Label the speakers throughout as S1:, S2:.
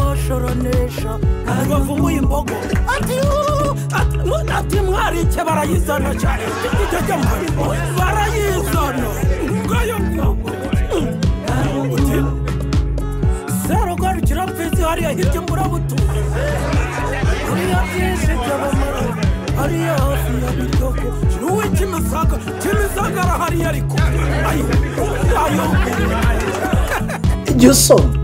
S1: oromoshoronesha bavumuye imbogo. Ati "Uuu, ati "Nu- ati mwarike barayizana cyane ijya mbarimo barayizana ngayo uti. Serugarukira mfizi hariya hirya mburabutuye hariya byinshi by'abamara hariya hafi ya biryogo n'uwe kimisaga kimisaga arahari ariko ayo. Ayo.
S2: Jya usoma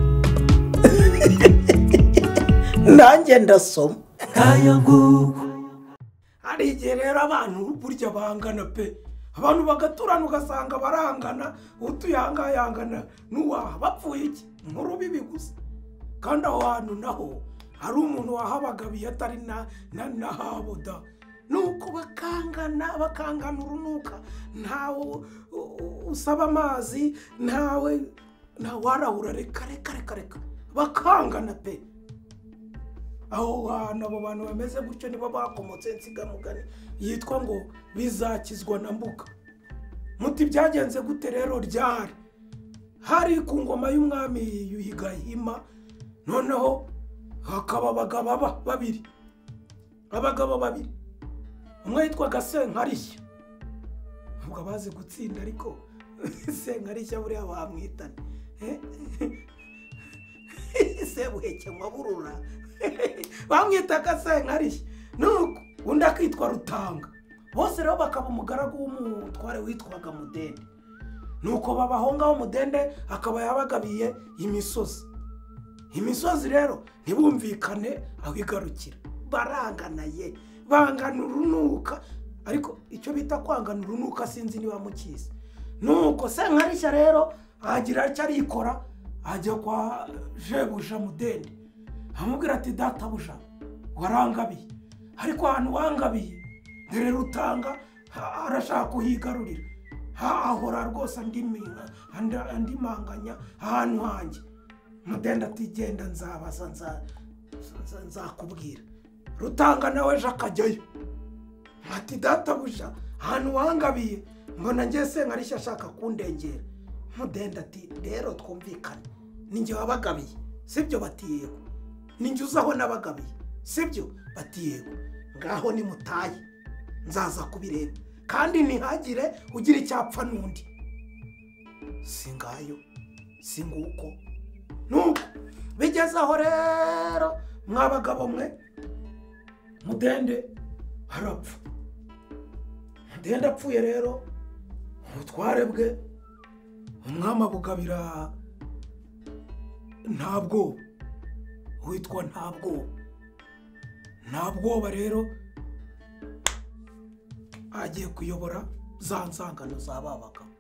S2: nanjye ndasoma.
S1: Aya nguko hari igihe rero abantu burya bangana pe. Abantu bagaturana ugasanga barangana utuyangayangana. N'uwaha bapfuye iki? Nk'urubibi gusa. Kandi aho hantu naho hari umuntu wahabagabiye atari na na nahabo da. Nuko bakangana bakangana urunuka. Ntawe usaba amazi ntawe ntawe warahura reka reka reka reka. Bakangana pe. Aho hantu abo bantu bameze gutyo nibo bakomotse nsigamugani yitwa ngo bizakizwa na mbuga. Muti byagenze gute rero? Ryari? Hari ku ngoma y'umwami yuhi gahima noneho hakaba abagabo aba- babiri. Abagabo babiri. Umwe yitwaga senkarishya ntabwo bazi gutsinda ariko senkarishya buriya bamwitane. Sebuheke burura. bamwitaga senkarishya nuko undi akitwa rutanga. Bose rero bakaba umugaragu w'umutware witwaga mudende. Nuko babaho ngaho mudende akaba yabagabiye imisozi. Imisozi rero ntibumvikane aho igarukira. Barangana ye bangana urunuka. Ariko icyo bita kwangana urunuka sinzi niba mukizi. Nuko senkarishya rero agira icyo arikora ajya kwa jebuja mudende. Amubwira ati databuja warangabiye. Ariko ahantu wangabiye dore rutanga ha- arashaka kuhigarurira ahora rwose andi manganya ahantu hanjye mudende ati genda nzabaza nza- nza- nzakubwira. Rutanga nawe ejo akajyayo. Ati databuja ahantu wangabiye mbona ngiye senkarishya ashaka kundengera. Mudende ati rero twumvikane. Ninjye wabagabiye sibyo bati yego. Ninjye uzi aho nabagabiye sibyo? Bati yego. Ngaho nimutaye nzaza kubireba. Kandi ntihagire ugira icyapfa n'undi. Si ngayo. Si nguko. Nuko bigeze aho rero mwa bagabo mwe mudende harapfa mudende apfuye rero ubutware bwe umwami abugabira nta bwoba. Witwa nta bwoba. Nta bwoba rero agiye kuyobora za nzangano za ba bagabo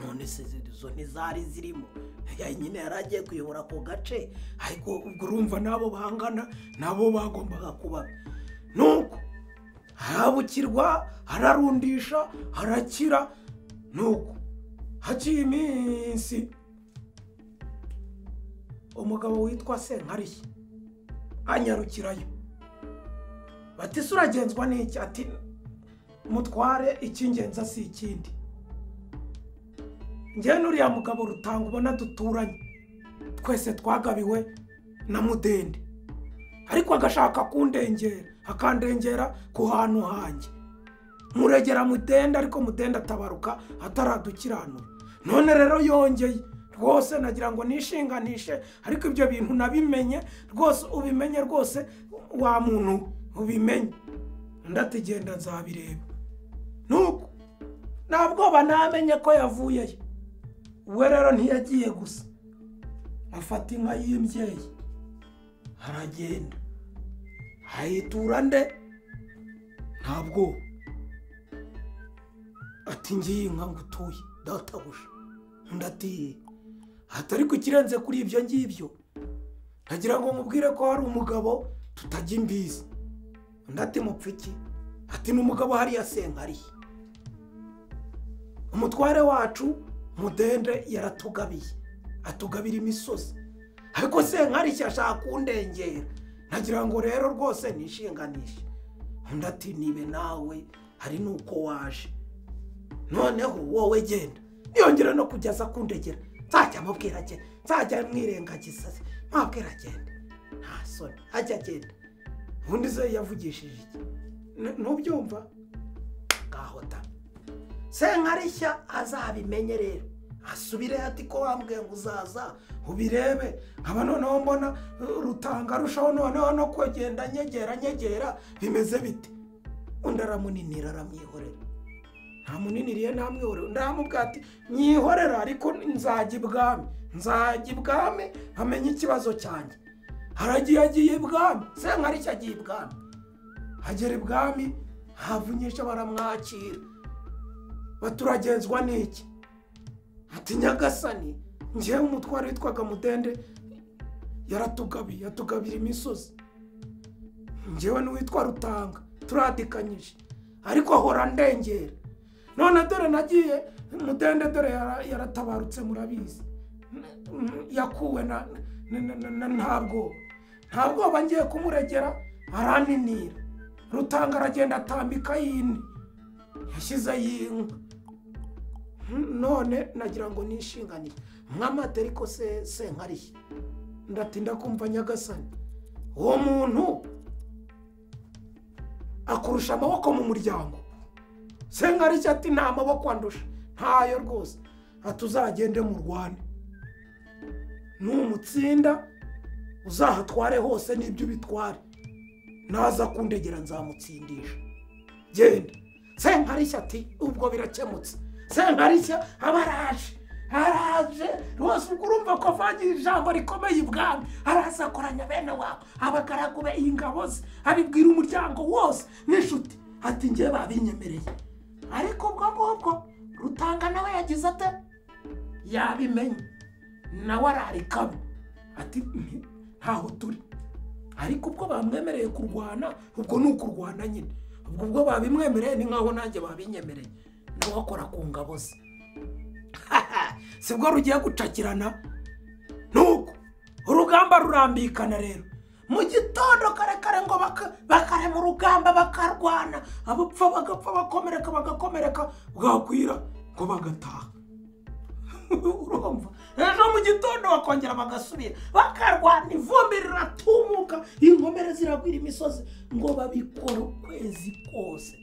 S1: none se izo ntizari zirimo? Nyine yari agiye kuyobora ako gace ariko ubwo urumva n'abo bangana nabo bagombaga kuba. Nuko harabukirwa hararundisha harakira. Nuko haciye iminsi umugabo witwa senkarishya anyarukirayo. Bati se uragenzwa n'iki? Ati mutware icy'ingenzi si ikindi. Njyewe n'uriya mugabo rutanga ubona duturanye. Twese twagabiwe na mudende. Ariko agashaka kundengera akandengera ku hantu hanjye. Muregera mudende ariko mudende atabaruka ataradukiranura. None rero yongeye. Rwose nagira ngo nishinganishe. Ariko ibyo bintu nabimenye rwose ubimenye rwose wa muntu ubimenye. Undi ati genda nzabireba. Nuko nta bwoba namenye ko yavuyeyo we rero ntiyagiye gusa. Afata inka y'imbyeyi. Aragenda. Ayitura nde? Nta bwoba. Ati ngiye inka ngutuye databuja undi ati hatari ku kirenze kuri ibyo ngibyo. Ntagira ngo mubwire ko hari umugabo tutajya imbizi. Undi ati mupfiki ati ni umugabo hariya senkariye umutware wacu mudende yaratugabiye atugabira imisozi. Ariko senkarishya ashaka kundengera? Ntagira ngo rero rwose nishinganishe. Undi ati nibe nawe hari n'uko waje. Noneho wowe genda. Niyongera no kujya aza kundegera. Nzajya mubwira agenda nzajya mwirengagiza mwabwira agenda nta soni ajya agenda ubundi se yavugishije iki ntubyumva ngaho da senkarishya azabimenye rero asubire ati ko wambwiye ngo uzaza ubirebe. Nkaba noneho mbona uh, rutanga arushaho noneho no kugenda nyegera nyegera bimeze bite undi aramuninira aramwihorera ntamuniniriye ntamwihorera undi aramubwira ati nyihorera ariko nzajya ibwami nzajya ibwami amenye ikibazo cyanjye. Haragiye agiye ibwami senkarishya agiye ibwami? Agera ibwami havunyisha baramwakira. Baturagenzwa n'iki? Ati nyagasani ngewe umutwaro witwaga mudende yaratugabiye yatugabira imisozi. Ngewe n'uwitwa rutanga turadikanyije. Ariko ahora ndengera. None dore nagiye mudende dore yara- yaratabarutse murabizi yakuwe na na- na- na- nta bwoba. Nta bwoba ngiye kumuregera araninira. Rutanga aragenda atambika yindi. Yashyize y'inka. None nagira ngo nishinganire. Mwamate ariko se senkariye ndatinda kumva nyagasani. Uwo muntu akurusha amaboko mu muryango. Senkariye ati nta maboko andusha ntayo rwose ati uzagende mu rwanda. Numutsinda uzahatware hose n'ibyo ubitware. Naza kundegera nzamutsindisha. Genda. Senkarishya ati ubwo birakemutse. Senkarishya aba araje. Araje rwose ubwo urumva ko avangira ijambo rikomeye ibwami. Araza akoranya bene wabo. Abagaragu be ingabo ze. Abibwira umuryango wose. N'inshuti ati ngewe babinyemereye. Ariko ubwo ngubwo rutanga nawe yagize ate? Yabimenye. Nawe ararikamo. Ati "Nti- ntaho turi. Ariko ubwo bamwemereye kurwana ubwo ni ukurwana nyine. Ubwo ubwo babimwemereye ni nkaho nanjye babinyemereye. Nawe akora ku ngabo ze. Sibwo rugiye gucakirana? Nuko urugamba rurambikana rero. Mu gitondo kare kare ngo baka- bakare mu rugamba bakarwana. Abapfa bagapfa bakomereka bagakomereka. Bwakwira ngo bagataha. Urumva? Ejo mu gitondo bakongera bagasubira. Bakarwana ivumbi riratumuka. Inkomere ziragwira imisozi ngo babikora ukwezi kose.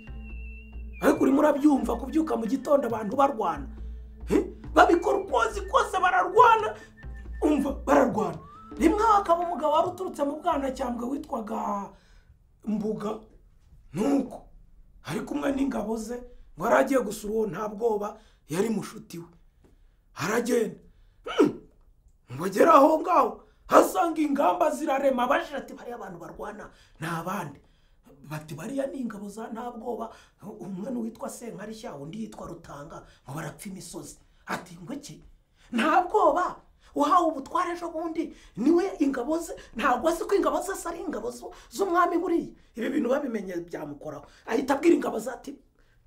S1: Ariko urimo urabyumva kubyuka mu gitondo abantu barwana. Eh? babikora ukwezi kose bararwana. Umva? Bararwana. Rimwe hakaba umugabo wari uturutse mu bwanacyambwe witwaga mbuga. Nuko ari kumwe n'ingabo ze ngo yari agiye gusura uwo nta bwoba yari mushuti we. Aragenda. Hmm. ngo agere aho ngaho hasanga ingamba zirarema. Bajije ati bariya abantu barwana ni abandi. Bati bariya ni ingabo za nta bwoba. Umwe ni uwitwa senkarishya undi yitwa rutanga ngo barapfa imisozi. Ati ngo iki? Nta bwoba. Uhawe ubutware ejo bundi? Niwe ingabo ze ntabwo azi ko ingabo ze ari ingabo z'umwami buriya. Ibi bintu babimenye byamukoraho. Ahita abwira ingabo ze ati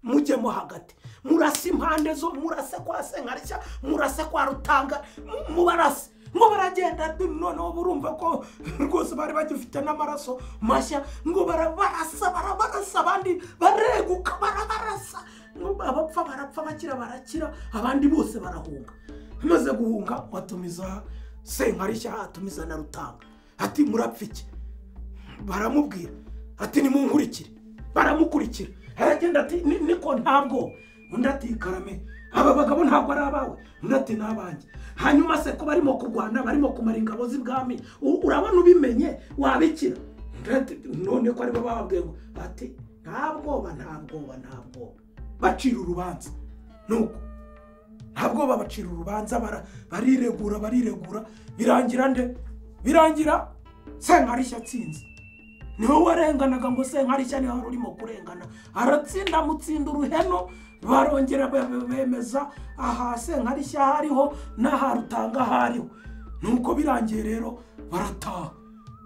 S1: mujyemo hagati. Murase impande zo murase kwa senkarishya murase kwa rutanga mu- mubarase. Ngo baragenda noneho burumva ko rwose bari bagifite n'amaraso mashya. Ngo barabarasa barabarasa abandi bareguka barabarasa. Abapfa barapfa bakira barakira abandi bose barahunga. Amaze guhunga batumiza senkarishya atumiza na rutanga. Ati murapfa iki baramubwira. Ati nimunkurikire. Baramukurikira. Aragenda ati "Ni- niko ntabwo. Undi ati karame aba bagabo ntabwo ari abawe. Undi ati ni abanjye hanyuma se ko barimo kurwana barimo kumara ingabo z'ibwami urabona ubimenye wabikira. None ko ari bo bababwiye ngo. Ati nta bwoba nta bwoba nta bwoba. Bacira urubanza. Nuko nta bwoba bacira urubanza bariregura bariregura. Birangira nde? Birangira? Senkarishya atsinze. Niwe warenganaga ngo senkarishya ni we wari urimo kurengana. Aratsinda amutsinda uruheno. Barongera be- be- bemeza aha senkarishya hariho n'aha rutanga hariho nuko birangiye rero barataha.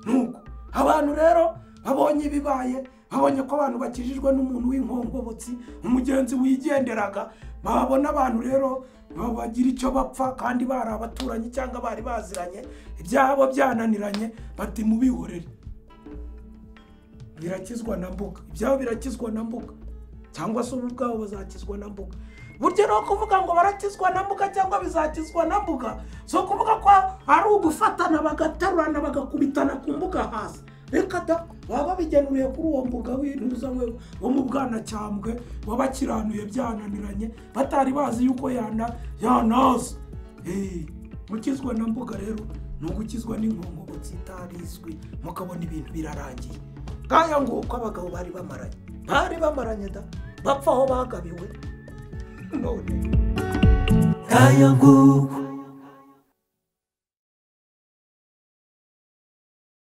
S1: Nuko. Abantu rero babonye ibibaye babonye ko abantu bakijijwe n'umuntu w'inkongobotsi umugenzi wigenderaga. Babona abantu rero ba- bagira icyo bapfa kandi bari abaturanyi cyangwa bari baziranye ibyabo byananiranye bati mubihorere. Birakizwa na mbuga. Ibyabo birakizwa na mbuga. Cyangwa se ubu ubwabo bazakizwa na mbuga. Burya rero kuvuga ngo barakizwa na mbuga cyangwa bizakizwa na mbuga? Si ukuvuga ko ari ugufatana bagaterurana bagakubitana ku mbuga hasi. Reka da baba babigenuriye kuri uwo mbuga w'intuza we wo mu bwanacyambwe wabakiranuye byananiranye batari bazi yuko yana yanaza Eh, gukizwa na mbuga rero ni ugukizwa n'inkongo zitarizwi mukabona ibintu birarangiye. Nk'aya nguko abagabo bari bamaranye bari bamaranye da bapfa aho bagabiwe. None.
S2: Ngaya nguko